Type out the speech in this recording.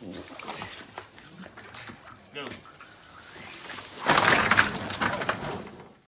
Go.